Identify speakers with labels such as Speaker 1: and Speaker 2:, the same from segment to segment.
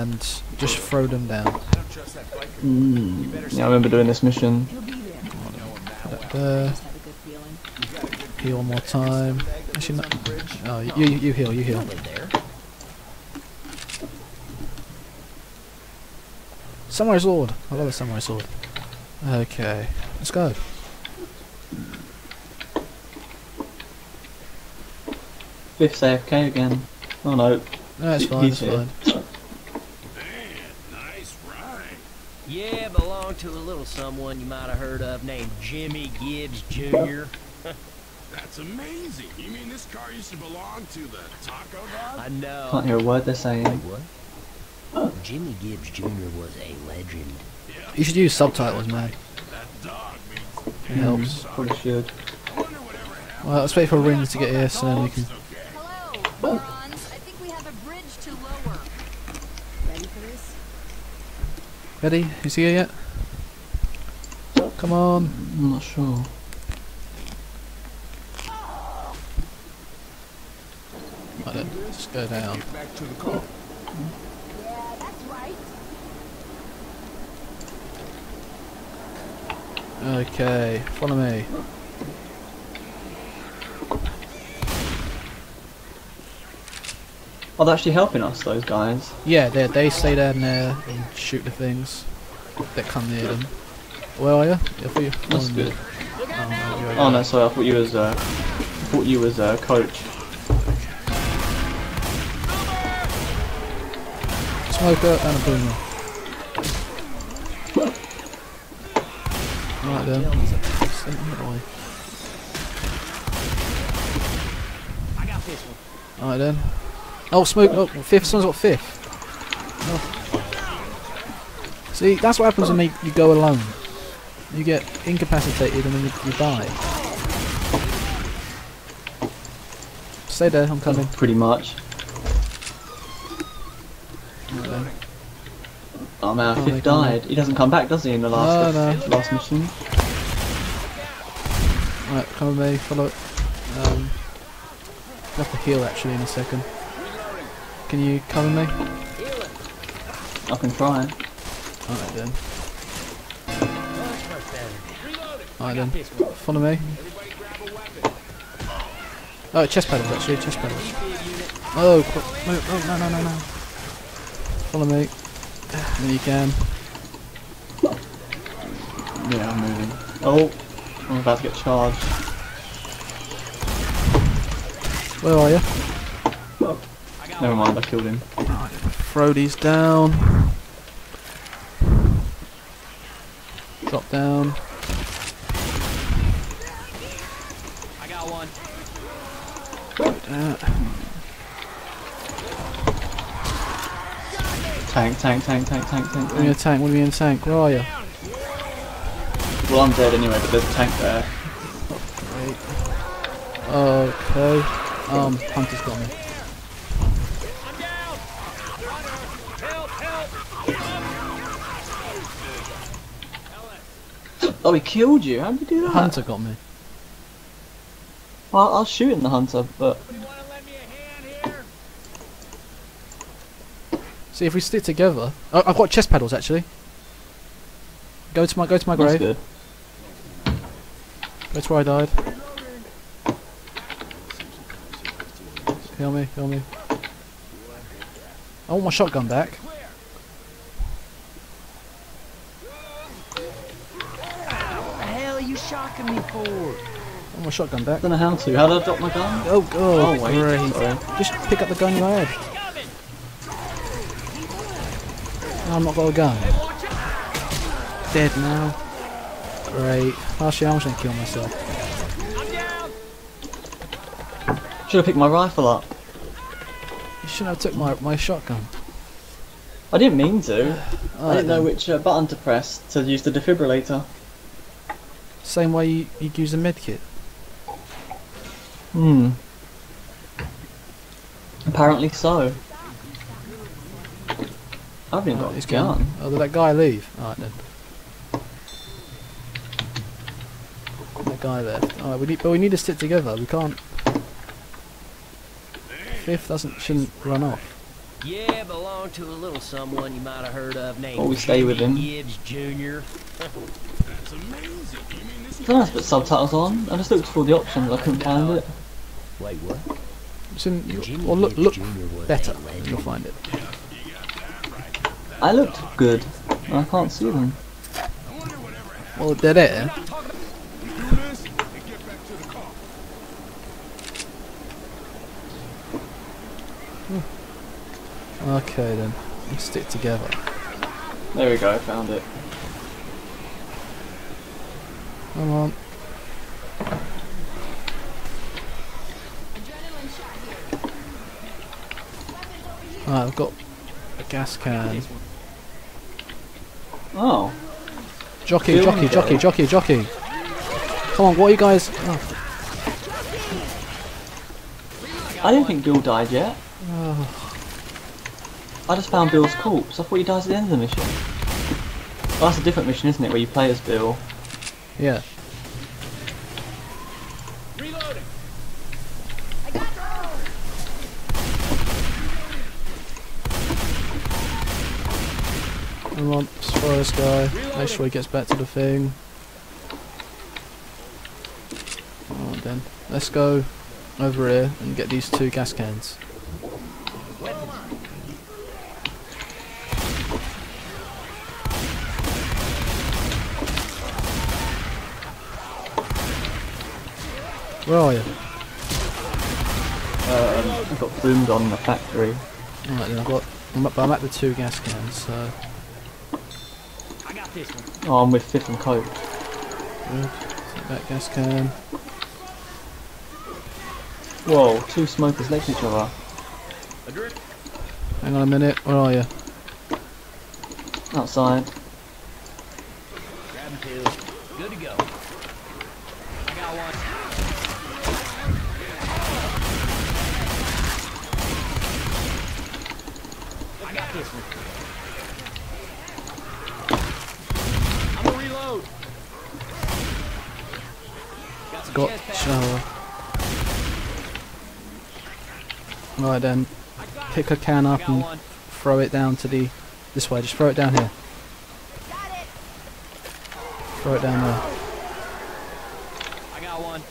Speaker 1: and just throw them down.
Speaker 2: Mm. Yeah, I remember doing this mission.
Speaker 1: There. Heal one more time. Actually, no. Oh, you, you, you heal, you heal. Samurai sword. I love a samurai sword. Okay, let's go.
Speaker 2: Fifth AFK again. Oh no.
Speaker 1: No, it's fine, it's fine.
Speaker 3: Nice rhyme.
Speaker 4: Yeah, belonged to a little someone you might have heard of named Jimmy Gibbs Jr.
Speaker 3: That's amazing. You mean this car used to belong to the taco dog?
Speaker 4: I know.
Speaker 2: Can't hear what word they're saying.
Speaker 4: what? Jimmy Gibbs Jr. was a legend.
Speaker 1: You should use subtitles, man.
Speaker 3: That dog means
Speaker 1: It helps.
Speaker 2: Probably should.
Speaker 3: I wonder whatever happened.
Speaker 1: Well, let's wait for rings to get here, so then we can.
Speaker 5: Hello, morons. I think we have a bridge to lower. Ready for this?
Speaker 1: Ready? Is he here yet? Come on.
Speaker 2: I'm not sure.
Speaker 1: Right then, let's go down.
Speaker 3: Back to the car.
Speaker 5: Yeah, that's right.
Speaker 1: Okay, follow me.
Speaker 2: Oh, they're actually helping us, those guys.
Speaker 1: Yeah, they they stay down there and shoot the things that come near them. Where are you? I thought you
Speaker 2: That's
Speaker 1: me.
Speaker 2: good.
Speaker 1: Oh, no,
Speaker 2: Oh no, sorry, I thought you was uh, I thought you was uh, coach.
Speaker 1: Smoker and a boomer. Right then. Send him away.
Speaker 4: I got this one.
Speaker 1: Alright then. Oh, smoke. Oh, fifth. Someone's got fifth. Oh. See, that's what happens when you go alone. You get incapacitated and then you, you die. Stay there, I'm coming.
Speaker 2: Pretty much.
Speaker 1: Right.
Speaker 2: Oh man,
Speaker 1: Oh,
Speaker 2: Fifth died. He doesn't come back, does he, in the last
Speaker 1: No, no.
Speaker 2: last mission?
Speaker 1: Right, come with me, follow it. Um, I have to heal actually in a second. Can you come cover me?
Speaker 2: I can try.
Speaker 1: Alright then. Alright then. Follow me. Oh, chest paddles actually, chest paddles. Oh, qu- no, no, no, no, no, no. Follow me. Then you can.
Speaker 2: Yeah, I'm moving. Oh, I'm about to get charged.
Speaker 1: Where are you?
Speaker 2: Never mind, I killed him.
Speaker 1: Throw these down. Drop down.
Speaker 4: I got one.
Speaker 1: Uh,
Speaker 2: Tank, tank, tank, tank, tank, tank,
Speaker 1: what are you in a
Speaker 2: tank.
Speaker 1: tank? What are you in a tank? Where are you?
Speaker 2: Well, I'm dead anyway, but there's a tank there.
Speaker 1: Wait. Okay. Um, Hunter's got me.
Speaker 4: I'm down. Help, help.
Speaker 2: Oh, he killed you. How did he do that?
Speaker 1: Hunter got me.
Speaker 2: Well, I was shooting the hunter, but
Speaker 4: You want to lend me a hand here?
Speaker 1: See if we stick together. Oh, I've got chest paddles actually. Go to my go to my
Speaker 2: that's
Speaker 1: grave.
Speaker 2: good.
Speaker 1: That's where I died. Heal me, heal me. I want my shotgun back.
Speaker 4: What the hell are you shocking me for?
Speaker 1: I want my shotgun back.
Speaker 2: I don't know how to. How did I drop my gun?
Speaker 1: Oh, oh,
Speaker 2: Oh, wait.
Speaker 1: great.
Speaker 2: Sorry.
Speaker 1: Just pick up the gun you had. I've not got a gun. Dead now. Great. Actually, I'm just gonna kill myself.
Speaker 2: Should have picked my rifle up.
Speaker 1: You shouldn't have took my, my shotgun.
Speaker 2: I didn't mean to. I
Speaker 1: Alright
Speaker 2: didn't know
Speaker 1: then.
Speaker 2: which uh, button to press to use the defibrillator.
Speaker 1: Same way you, you use a medkit.
Speaker 2: Hmm. Apparently so. I haven't even
Speaker 1: Alright,
Speaker 2: got
Speaker 1: he's
Speaker 2: a gun.
Speaker 1: gone. Oh, did that guy leave? Alright then. That guy left. Alright, we need, but we need to stick together. We can't. Fifth doesn't shouldn't run off.
Speaker 4: Yeah, belonged to a little someone you might have heard of named
Speaker 2: Always stay with him.
Speaker 4: Gibbs Jr.
Speaker 3: That's amazing. You mean this
Speaker 2: I don't know how to put subtitles on. I just looked for the options, I couldn't find it.
Speaker 4: Wait, what?
Speaker 1: It's in, you,
Speaker 4: Jimmy
Speaker 1: well, look, look better.
Speaker 4: a.
Speaker 1: You'll find it.
Speaker 2: I looked good. I can't see them.
Speaker 1: Well, they're there.
Speaker 3: do this and get back to the car.
Speaker 1: Okay then, let's stick together.
Speaker 2: There we go, I found it.
Speaker 1: Come on.
Speaker 5: Adrenaline shot here.
Speaker 1: Alright, I've got a gas can.
Speaker 2: Oh,
Speaker 1: Jockey,
Speaker 2: Feeling
Speaker 1: jockey, jockey,
Speaker 2: better.
Speaker 1: jockey, jockey. Come on, what are you guys? Oh,
Speaker 2: I didn't think Bill died yet.
Speaker 1: oh,
Speaker 2: I just found Bill's corpse. I thought he dies at the end of the mission. Oh, that's a different mission, isn't it? Where you play as Bill.
Speaker 1: yeah.
Speaker 4: Reloading.
Speaker 1: Come on, let's throw this guy. Make sure he gets back to the thing. Alright then. Let's go over here and get these two gas cans. Where are you?
Speaker 2: Um, I got boomed on the factory.
Speaker 1: Alright then, I've got. I'm at, but I'm at the two gas cans, so.
Speaker 4: I got this one.
Speaker 2: Oh, I'm with Fifth and Coke.
Speaker 1: Good. Take that gas can.
Speaker 2: Whoa, two smokers next to each other.
Speaker 4: A.
Speaker 1: Hang on a minute, where are you?
Speaker 2: Outside.
Speaker 4: Grab two. Good to go. I got one. I got this one. Got some
Speaker 1: Got
Speaker 4: chest pads.
Speaker 1: shower. Right then, pick a can up and throw it down to the this way. Just throw it down here. Throw it down there.
Speaker 4: I got one.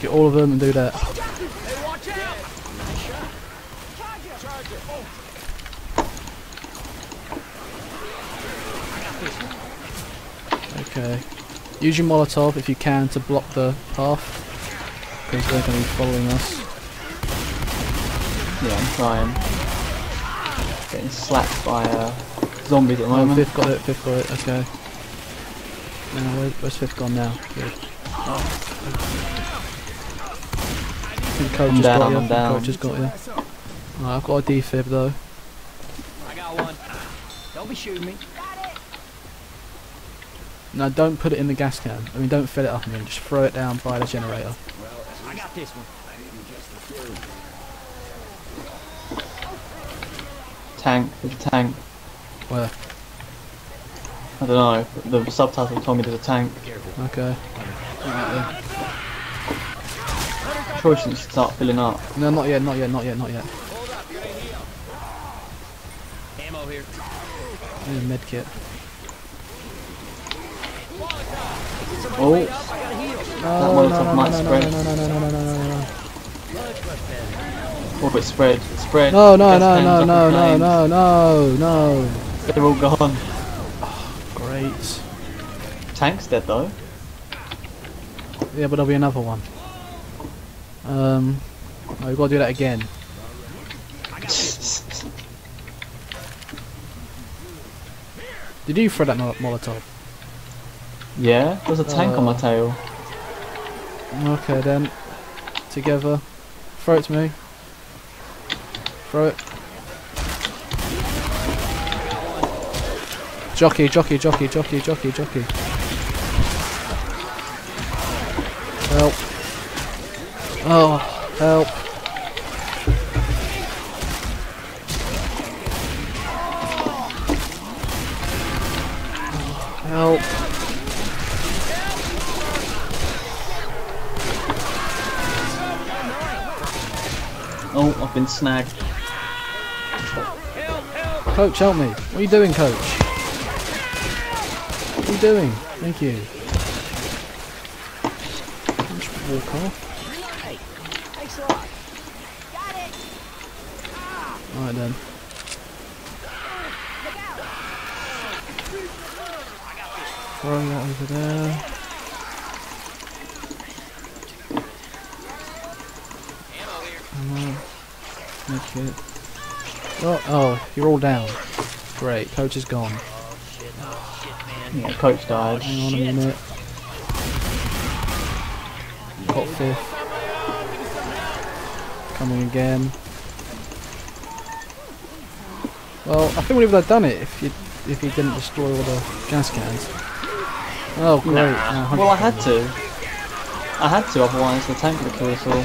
Speaker 1: Get all of them and do that. Okay. Use your Molotov if you can to block the path, because they're going to be following us.
Speaker 2: Yeah, I'm trying. Getting slapped by uh, zombies at the
Speaker 1: Oh,
Speaker 2: moment.
Speaker 1: fifth got it. Fifth got it. Okay. Now where, where's fifth gone now? Good. I think coach
Speaker 2: I'm
Speaker 1: has
Speaker 2: down,
Speaker 1: got you. I
Speaker 2: I'm
Speaker 1: think
Speaker 2: down.
Speaker 1: coach has got you. Alright, I've got a defib though.
Speaker 4: I got one. Don't be shooting me.
Speaker 1: No, don't put it in the gas can. I mean, don't fill it up. I mean, just throw it down by the generator.
Speaker 4: I got this one.
Speaker 2: Tank, there's a tank.
Speaker 1: Where?
Speaker 2: I don't know, the subtitle told me there's a tank.
Speaker 1: Okay.
Speaker 2: Probably shouldn't start filling up.
Speaker 1: No, not yet. Not yet. Not yet. Not yet.
Speaker 4: Ammo here.
Speaker 1: I need a med kit.
Speaker 2: Oh,
Speaker 1: No,
Speaker 2: Molotov
Speaker 1: no, no,
Speaker 2: might
Speaker 1: no, no,
Speaker 2: spread.
Speaker 1: no, no, no, no, no, no, no, no.
Speaker 2: oh, but spread, spread.
Speaker 1: No, no,
Speaker 2: Gas
Speaker 1: no, no, no, no, no, no.
Speaker 2: They're all gone.
Speaker 1: Great.
Speaker 2: Tank's dead though.
Speaker 1: Yeah, but there'll be another one. Um, oh, we've got to do that again. Did you throw that mol- Molotov?
Speaker 2: Yeah, there's a tank on my
Speaker 1: Oh.
Speaker 2: tail.
Speaker 1: Okay then. Together. Throw it to me. Throw it. Jockey, jockey, jockey, jockey, jockey, jockey. Help. Oh,
Speaker 2: Oh, I've been snagged.
Speaker 1: Coach, help me. What are you doing, coach? What are you doing? Thank you. Just walk off. Alright then. Throw that over there. Ammo. Make it. Oh, oh, you're all down. Great, coach is gone.
Speaker 2: Yeah, coach died.
Speaker 1: Hang on a minute. Got fifth. Coming again. Well, I think we would have done it if you if he didn't destroy all the gas cans. Oh great!
Speaker 2: Nah.
Speaker 1: Uh, no,
Speaker 2: Well, I had to. I had to, otherwise the tank would have killed us all.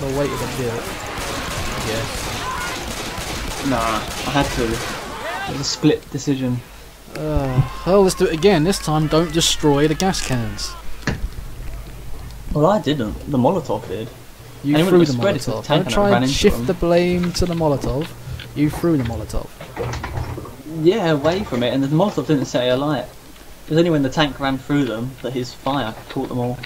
Speaker 1: Gotta wait a bit. Yes.
Speaker 2: Nah, I had to. It was a split decision.
Speaker 1: Uh, well, let's do it again. This time, don't destroy the gas cans.
Speaker 2: Well, I didn't. The Molotov did.
Speaker 1: You
Speaker 2: And
Speaker 1: threw the
Speaker 2: have spread if
Speaker 1: Molotov.
Speaker 2: the tank
Speaker 1: Don't try
Speaker 2: ran
Speaker 1: and shift
Speaker 2: them.
Speaker 1: the blame to the Molotov. You threw the Molotov.
Speaker 2: Yeah, away from it, and the Molotov didn't set it alight. It was only when the tank ran through them that his fire caught them all.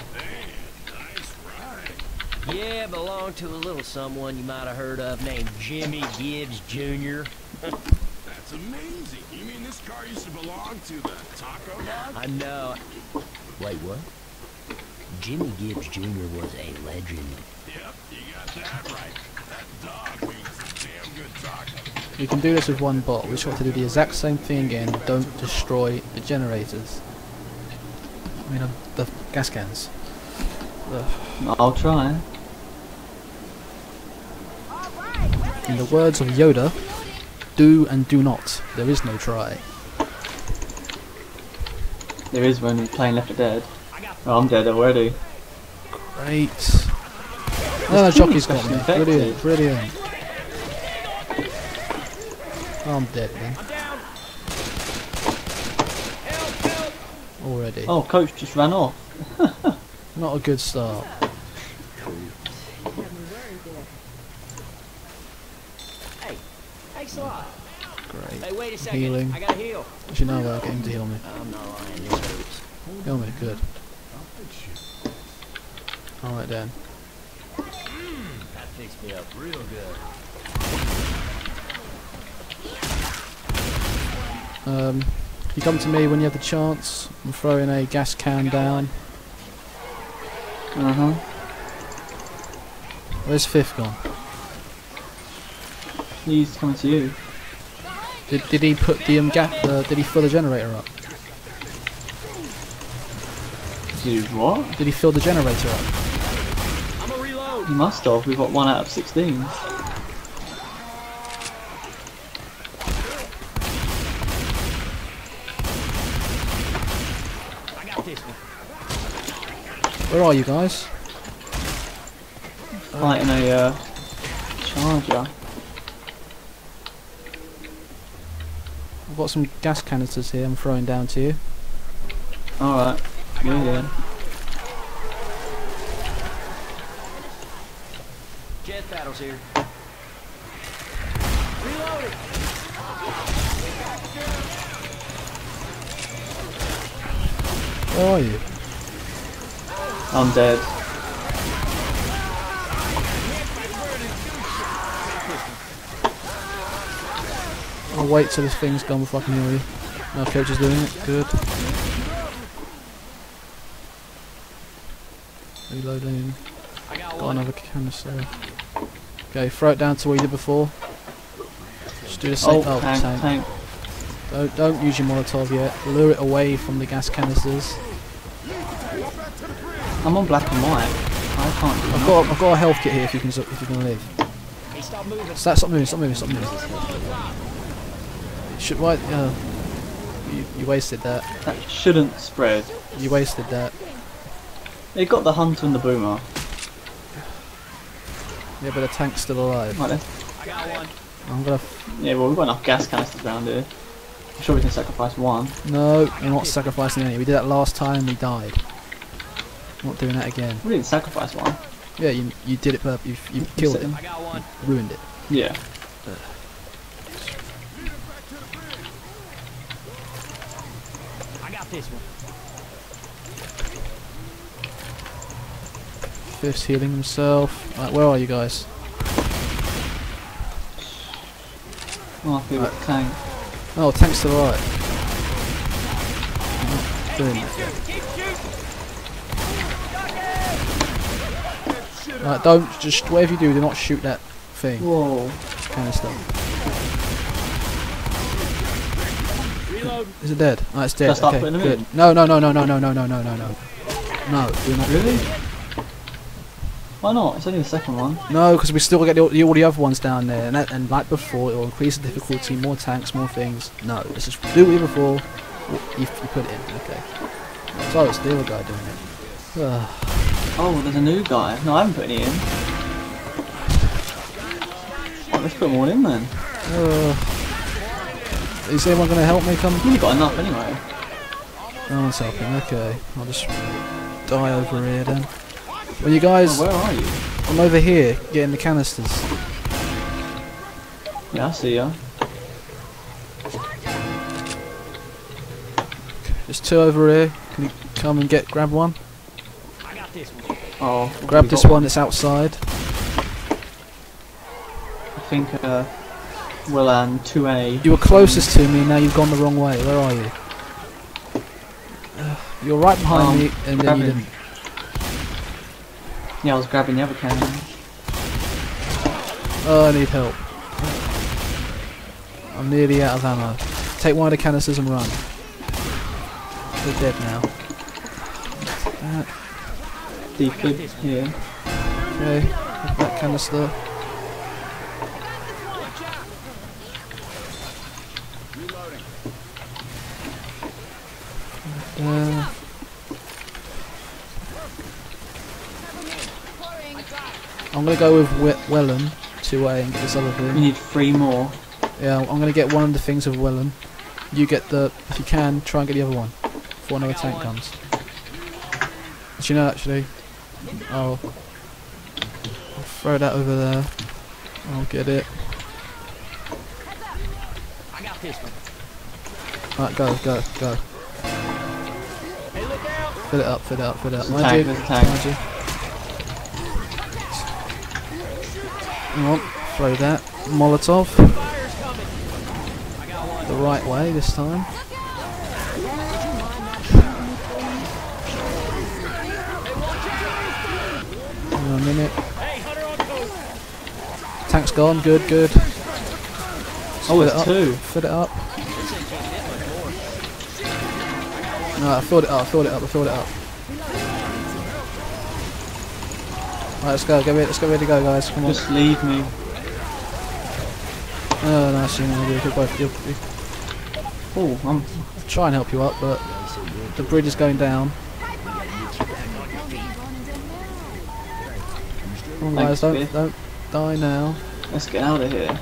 Speaker 4: Yeah, belonged to a little someone you might have heard of named Jimmy Gibbs Jr.
Speaker 3: That's amazing. You mean this car used to belong to the taco dog?
Speaker 4: I know. Wait, what? Jimmy Gibbs Jr. was a legend.
Speaker 3: Yep, you got that right. That dog means a damn good taco.
Speaker 1: You can do this with one bot. We just have to do the exact same thing again. Don't destroy the generators. I mean, uh, the gas cans. Ugh.
Speaker 2: I'll try.
Speaker 1: In the words of Yoda, do and do not. There is no try.
Speaker 2: There is when you're playing Left 4 Dead. Oh, I'm dead already.
Speaker 1: Great. Oh, ah, the jockey's got me.
Speaker 2: infected.
Speaker 1: Brilliant, brilliant. I'm dead then. Already.
Speaker 2: Oh, coach just ran off.
Speaker 1: Not a good start.
Speaker 4: Hey, thanks a lot.
Speaker 1: Great.
Speaker 4: Hey, wait a second.
Speaker 1: Healing.
Speaker 4: I gotta heal.
Speaker 1: Actually, no, they'll get him to heal me.
Speaker 4: I'm not lying. This hurts.
Speaker 1: Heal me, good. Alright then.
Speaker 4: That fixed me up real good.
Speaker 1: Um, you come to me when you have the chance. I'm throwing a gas can down.
Speaker 2: Uh huh.
Speaker 1: Where's fifth gone?
Speaker 2: He's coming to you.
Speaker 1: Did, did he put the um, gap? Uh, did he fill the generator up?
Speaker 2: Dude, what?
Speaker 1: Did he fill the generator up?
Speaker 4: I'm a reload.
Speaker 2: He must have. We've got one out of 16.
Speaker 4: I got this one.
Speaker 1: Where are you guys?
Speaker 2: Fighting a uh, charger.
Speaker 1: I've got some gas canisters here. I'm throwing down to you.
Speaker 2: Alright. We're here.
Speaker 4: Jet battles here. Reloading.
Speaker 1: Where are you?
Speaker 2: I'm dead.
Speaker 1: I'll wait till this thing's gone before I can heal you. No, coach is doing it. Good. Reloading.
Speaker 4: I got
Speaker 1: Got another canister. Okay, throw it down to where you did before. Just do the same.
Speaker 2: Oh, oh tank, tank.
Speaker 1: Don't, don't use your Molotov yet. Lure it away from the gas canisters.
Speaker 2: I'm on black and white. I can't
Speaker 1: I've got, I've got a health kit here if you can, if you can live.
Speaker 4: Stop moving.
Speaker 1: Stop, stop moving, stop moving, stop moving. Should, why, uh, you, you wasted that.
Speaker 2: That shouldn't spread.
Speaker 1: You wasted that.
Speaker 2: They got the hunter and the boomer.
Speaker 1: Yeah, but the tank's still alive.
Speaker 2: Right then.
Speaker 4: I got one.
Speaker 1: I'm gonna. F
Speaker 2: Yeah, well, we've got enough gas canisters around here. I'm sure we can sacrifice one.
Speaker 1: no, we're not sacrificing any. We did that last time. and We died. Not doing that again.
Speaker 2: We didn't sacrifice one.
Speaker 1: Yeah, you you did it. Perp. You you killed it.
Speaker 4: I got one.
Speaker 1: Ruined it.
Speaker 2: Yeah.
Speaker 4: I got this one.
Speaker 1: Fifth's healing himself. Right, where are you guys?
Speaker 2: Oh, I feel like tank.
Speaker 1: Oh, tank's to the right. Doing
Speaker 4: Keep
Speaker 1: it.
Speaker 4: shooting, keep shooting.
Speaker 1: Right, don't just whatever you do, do not shoot that thing.
Speaker 2: Whoa.
Speaker 1: Canister.
Speaker 4: Reload.
Speaker 1: Is it dead? Oh, it's dead.
Speaker 2: Start
Speaker 1: okay, good. No, no, no, no, no, no, no, no, no, no, no. No, do not.
Speaker 2: Really? Why not? It's only the second one.
Speaker 1: No, because we still get the, the, all the other ones down there, and, that, and like before, it will increase the difficulty, more tanks, more things. No, let's just do what before. You, you put it in, okay. So it's the other guy doing it. Ugh.
Speaker 2: Oh, there's a new guy. No, I haven't put any in. Oh, let's put them all in then.
Speaker 1: Ugh. Is anyone going to help me? Come.
Speaker 2: You've got enough anyway.
Speaker 1: No one's helping. Okay, I'll just die over here then. Well, you guys,
Speaker 2: Oh, where are you?
Speaker 1: I'm over here getting the canisters.
Speaker 2: Yeah, I see ya.
Speaker 1: There's two over here. Can you come and get grab one?
Speaker 4: I got this one.
Speaker 2: Oh,
Speaker 1: Grab this one that's outside.
Speaker 2: I think, uh, well, um, 2A.
Speaker 1: You were closest to me. Now you've gone the wrong way. Where are you? You're right behind
Speaker 2: Um,
Speaker 1: me, and then you didn't.
Speaker 2: Yeah, I was grabbing the other cannon.
Speaker 1: Oh, I need help. I'm nearly out of ammo. Take one of the canisters and run. They're dead now. That,
Speaker 2: Defib here.
Speaker 1: okay, that canister. Uh, I'm gonna go with we- Wellen 2A and get this other thing.
Speaker 2: We need three more.
Speaker 1: Yeah, I'm gonna get one of the things of Wellen. You get the, if you can, try and get the other one before another tank
Speaker 4: one.
Speaker 1: comes. Do you know actually? I'll, I'll throw that over there. I'll get it.
Speaker 4: I got this one.
Speaker 1: Right, go, go, go.
Speaker 4: Hey, look out.
Speaker 1: Fill it up, fill it up, fill it up. Mind you,
Speaker 2: tank.
Speaker 1: mind you. Hang on, throw that. Molotov.
Speaker 4: Fire's coming. I got one.
Speaker 1: The right way this time. Hang on a minute.
Speaker 4: Hey, Hunter on coast.
Speaker 1: Tank's gone, good, good.
Speaker 2: Oh,
Speaker 1: Fill it up,
Speaker 2: two.
Speaker 1: Fill it up. No, I filled it up, I filled it up, I filled it up. Right, let's go, get ready, let's get ready to go guys, come on.
Speaker 2: Just leave me.
Speaker 1: Oh, no, actually, no, you could both, you, you,
Speaker 2: Oh, I'm.
Speaker 1: try and help you up, but the bridge is going down. Come on guys, don't, don't die now.
Speaker 2: Let's get out of here.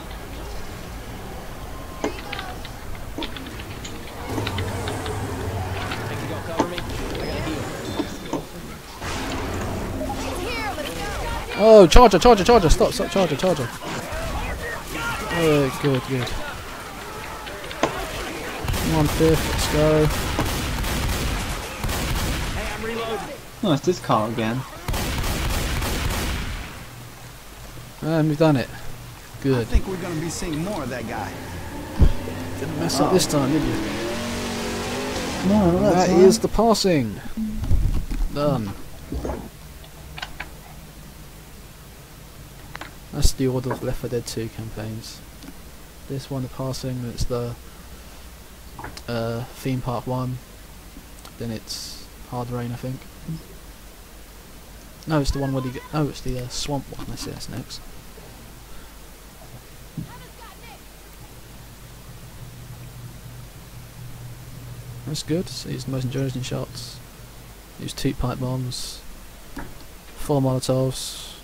Speaker 4: Think you gonna cover me? I gotta heal.
Speaker 5: Here, let's go.
Speaker 1: Oh, charger, charger, charger, stop, stop, charger, charger. Oh, good, good. Come on, fifth, let's go.
Speaker 4: Hey, I'm reloading.
Speaker 2: Oh, it's this car again.
Speaker 1: And we've done it.
Speaker 6: I
Speaker 1: Good.
Speaker 6: think we're gonna be seeing more of that guy.
Speaker 1: Didn't mess up this time, did you?
Speaker 2: No,
Speaker 1: That is the passing. Done. That's the order of Left 4 Dead 2 campaigns. This one, the passing, it's the uh, theme park 1, then it's Hard Rain, I think. No, it's the one where you. No, it's the uh, swamp one. That's it. That's next. That's good. So use the most encouraging shots. Use two pipe bombs. Four molotovs.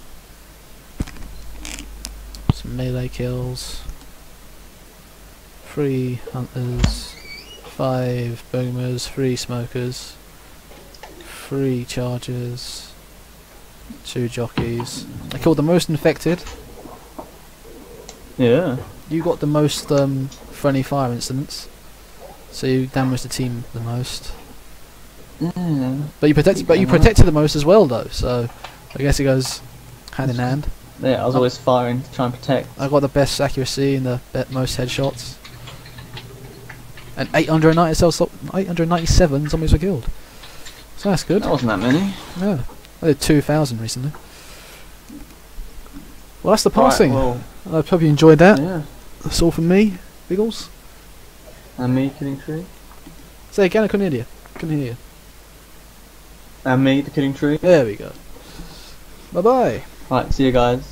Speaker 1: Melee kills. Three hunters. Five boomers. Three smokers. Three chargers. Two jockeys. I killed the most infected.
Speaker 2: Yeah.
Speaker 1: You got the most um, friendly fire incidents. So you damaged the team the most.
Speaker 2: Yeah.
Speaker 1: But you protected, but you protected the most as well, though. So I guess it goes hand in hand.
Speaker 2: Yeah, I was oh. always firing to try and protect.
Speaker 1: I got the best accuracy and the most headshots. And 897, 897 zombies were killed. So that's good.
Speaker 2: That wasn't that many.
Speaker 1: Yeah. I did 2,000 recently. Well, that's the
Speaker 2: Right,
Speaker 1: passing.
Speaker 2: well,
Speaker 1: I hope you enjoyed that.
Speaker 2: yeah.
Speaker 1: That's all from me, Biggles.
Speaker 2: And me killing tree.
Speaker 1: Say again, I couldn't hear you. Couldn't hear you.
Speaker 2: And me the killing tree.
Speaker 1: There we go. Bye bye.
Speaker 2: Right, see you guys.